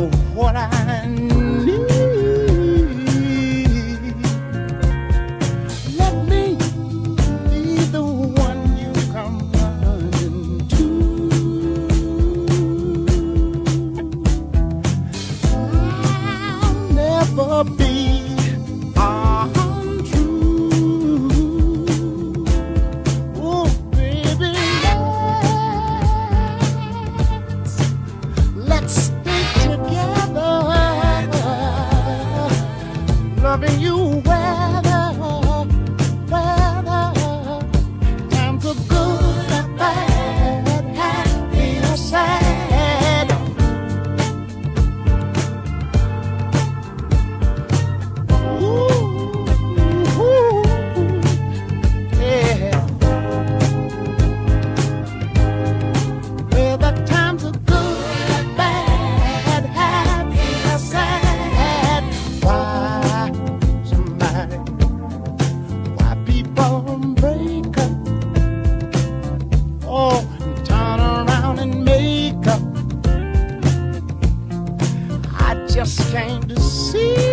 what I need. Let me be the one you come running to. I'll never be. just came to see.